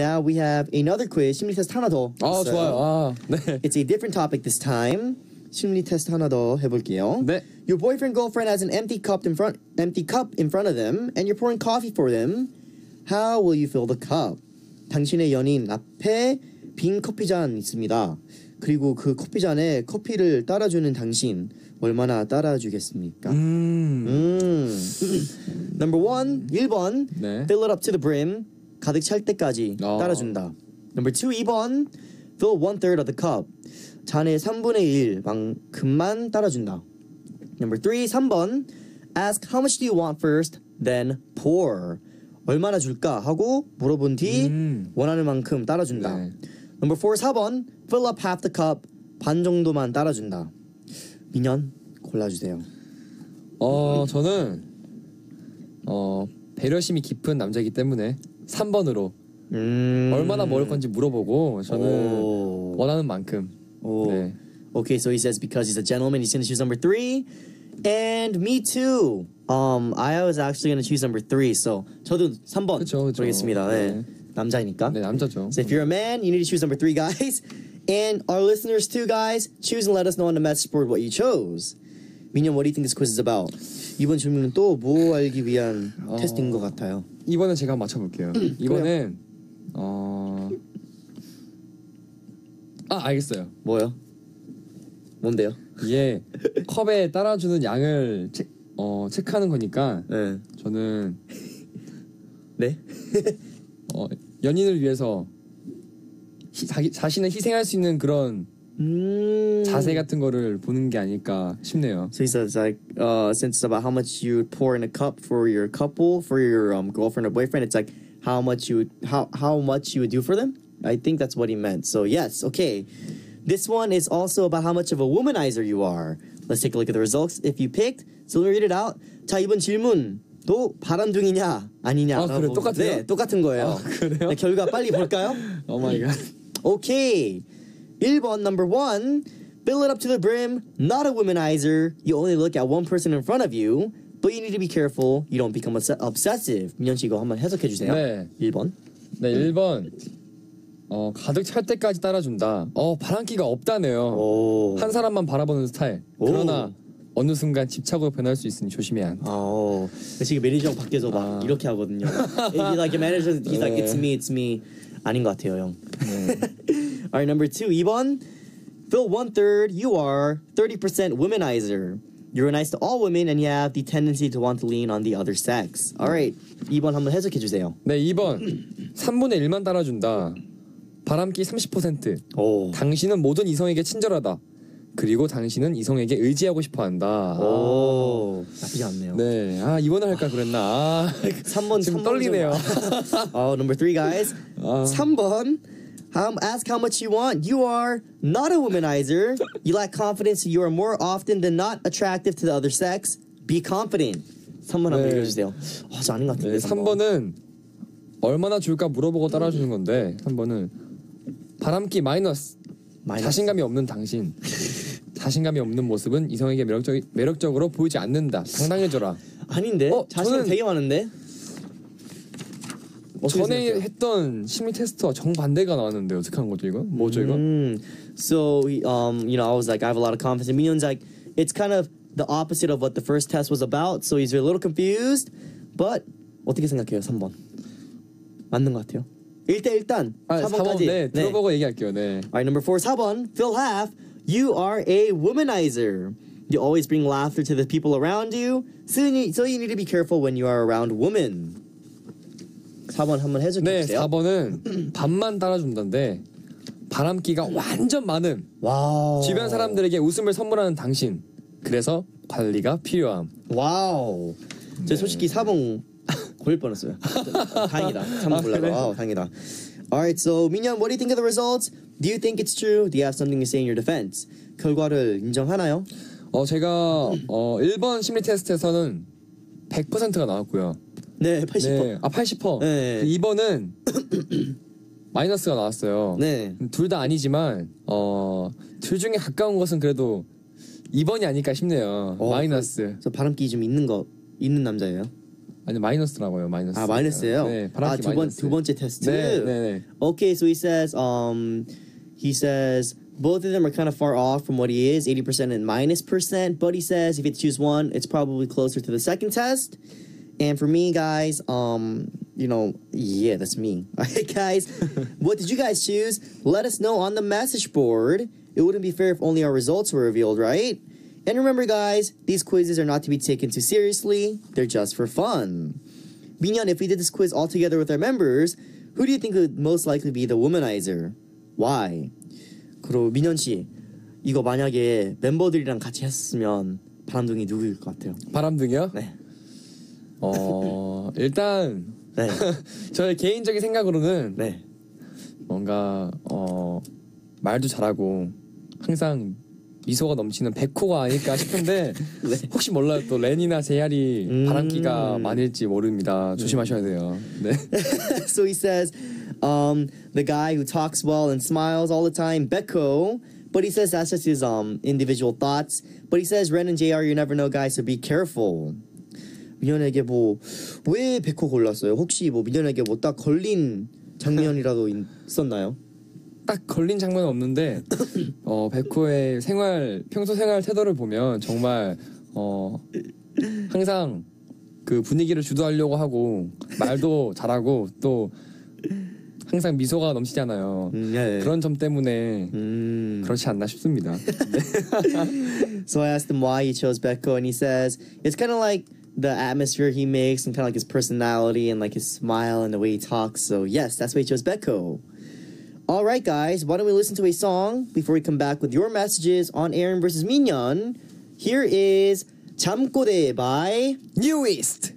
Now we have another quiz. 심리 테스트 하나 더. 아 있어요. 좋아요. 아 네. It's a different topic this time. 심리 테스트 하나 더 해볼게요. 네. Your boyfriend girlfriend has an empty cup in front empty cup in front of them, and you're pouring coffee for them. How will you fill the cup? 당신의 연인 앞에 빈 커피잔 있습니다. 그리고 그 커피잔에 커피를 따라주는 당신 얼마나 따라주겠습니까? 음. 음. Number one, 1번. 네. Fill it up to the brim. 가득 찰 때까지 어. 따라준다. Number two, 2번. Fill one third of the cup. 잔의 3분의 1만큼만 따라준다. Number three, 3번. Ask how much do you want first, then pour. 얼마나 줄까 하고 물어본 뒤 음. 원하는 만큼 따라준다. 네. Number four, 4번. Fill up half the cup. 반 정도만 따라준다. 민현 골라주세요. 어 저는 어 배려심이 깊은 남자이기 때문에 3번으로 음. 얼마나 먹을 건지 물어보고 저는 오. 원하는 만큼. 오. 네. Okay, so he says because he's a gentleman, he's gonna choose number three. And me too. Um, I was actually gonna choose number three. So 저도 3번 그쵸, 그쵸. 보겠습니다. 네. 네. 남자이니까. 네 남자죠. So if you're a man, you need to choose number three, guys. And our listeners too, guys, choose and let us know on the message board what you chose. 민현, what do you think this quiz is about? 이번 질문은 또 뭐 알기 위한 어. 테스트인 것 같아요. 이번엔 제가 한번 맞춰볼게요. 이번엔 어. 아 알겠어요. 뭐요? 뭔데요? 이게 컵에 따라주는 양을 체, 어, 체크하는 거니까 네. 저는 네? 어, 연인을 위해서 희- 자기 자신을 희생할 수 있는 그런 음. 자세 같은 거를 보는 게 아닐까 싶네요. So he says like uh since it's about how much you would pour in a cup for your couple, for your um girlfriend or boyfriend, it's like how much you would how how much you would do for them. I think that's what he meant. So yes, okay. This one is also about how much of a womanizer you are. Let's take a look at the results. If you picked, so let me read it out. 자 이번 질문도 바람둥이냐 아니냐. 아, 그래, 똑같아요? 네, 똑같은 거예요. 아, 그래요? 네, 결과 빨리 볼까요? 오 마이 갓. Okay. 1번 number 1. Fill it up to the brim. Not a womanizer. You only look at one person in front of you. But you need to be careful. You don't become obs- obsessive. 민현 씨 이거 한번 해석해 주세요. 네. 1번. 네, 1번. 어, 가득 찰 때까지 따라준다. 어, 바람기가 없다네요. 오. 한 사람만 바라보는 스타일. 오. 그러나 어느 순간 집착으로 변할 수 있으니 조심해야 한다. 아, 지금 매니저 형 밖에서 막 아. 이렇게 하거든요. He's like a manager. He's like 네. it's me, it's me. 아닌 것 같아요, 형. Alright, number two, 2번. Fill one third. You are 30% womanizer. You're nice to all women and you have the tendency to want to lean on the other sex. Alright, 2번 한번 해석해 주세요. 네, 2번. 3분의 1만 따라준다. 바람기 30%. 오. 당신은 모든 이성에게 친절하다. 그리고 당신은 이성에게 의지하고 싶어 한다. 오. 나쁘지 않네요. 네. 아, 이번을 할까 그랬나. 아, 3번 지금 3번 떨리네요. Oh, number three, guys. 아. 3번. Um, ask how much you want. You are not a womanizer. You lack confidence. You are more often than not attractive to the other sex. Be confident. 3번 한번 네. 읽어주세요. 아, 저 아닌 것 같은데. 네, 3번은 얼마나 줄까 물어보고 따라주는 건데 3번은 바람기 마이너스. 마이너스. 자신감이 없는 당신. 자신감이 없는 모습은 이성에게 매력적, 매력적으로 보이지 않는다. 당당해져라. 아닌데? 어, 자신감 저는- 되게 많은데? 어떻게 전에 생각해요? 했던 심리 테스트와 정반대가 나왔는데 어떻게 한 거죠 이거? 뭐죠 이거? Mm. So he, um, you know, I was like, I have a lot of confidence. And Minhyun's like, it's kind of the opposite of what the first test was about. So he's a little confused. But 어떻게 생각해요? 3번. 맞는 것 같아요. 일단 일단 아, 4번까지. 4번 네, 들어보고 얘기할게요. 네. Alright, number four, 4번. Fill half. You are a womanizer. You always bring laughter to the people around you. So you need, so you need to be careful when you are around women. 4번 한번 네, 주세요. 4번은 반만 따라준다는데 바람기가 완전 많음. 와우. 주변 사람들에게 웃음을 선물하는 당신. 그래서 관리가 필요함. 와우. 저 솔직히 4번 고를 뻔했어요. 다행이다. 3번 아, 골라서. 그래? 와우, 다행이다. Alright, so 민현, what do you think of the results? Do you think it's true? Do you have something to say in your defense? 결과를 인정하나요? 어 제가 어 1번 심리 테스트에서는 100%가 나왔고요. 네, 80%. 네. 아 80%. 네. 2번은 마이너스가 나왔어요. 네. 둘 다 아니지만 어 둘 중에 가까운 것은 그래도 2번이 아닐까 싶네요. 어, 마이너스. 저 바람기 좀 있는 거 있는 남자예요. 아니 마이너스라고요. 마이너스. 아 마이너스예요. 네, 바람기 아 두 번 마이너스. 두 번째 테스트. 네, 네, 네. Okay, so he says, um, he says both of them are kind of far off from what he is, 80% and minus percent. But he says if you choose one, it's probably closer to the second test. And for me, guys, um, you know, yeah, that's me. All right, guys, what did you guys choose? Let us know on the message board. It wouldn't be fair if only our results were revealed, right? And remember, guys, these quizzes are not to be taken too seriously. They're just for fun. Minyan, if we did this quiz all together with our members, who do you think would most likely be the womanizer? Why? 그리고 민현 씨, 이거 만약에 멤버들이랑 같이 했으면 바람둥이 누구일 것 같아요? 바람둥이요? 네. 어 일단 네. 저의 개인적인 생각으로는 네. 뭔가 어 말도 잘하고 항상 미소가 넘치는 백호가 아닐까 싶은데 네. 혹시 몰라요 또 렌이나 제이알이 음. 바람기가 많을지 모릅니다 조심하셔야 돼요 네 so he says, um, the guy who talks well and smiles all the time, Becco. But he says that's just his um individual thoughts. But he says Ren and JR, you never know, guys, so be careful. 민현에게 뭐 왜 백호 골랐어요? 혹시 뭐 민현에게 뭐 딱 걸린 장면이라도 있- 있었나요? 딱 걸린 장면은 없는데 어 백호의 생활 평소 생활 태도를 보면 정말 어 항상 그 분위기를 주도하려고 하고 말도 잘하고 또 항상 미소가 넘치잖아요. 음, 네. 그런 점 때문에 음. 그렇지 않나 싶습니다. So I asked him why he chose Becco, and he says it's kind of like the atmosphere he makes and kind of like his personality and like his smile and the way he talks. So, yes, that's why he chose Becco. All right, guys, why don't we listen to a song before we come back with your messages on Aaron versus Minyon? Here is Chamkode by New East.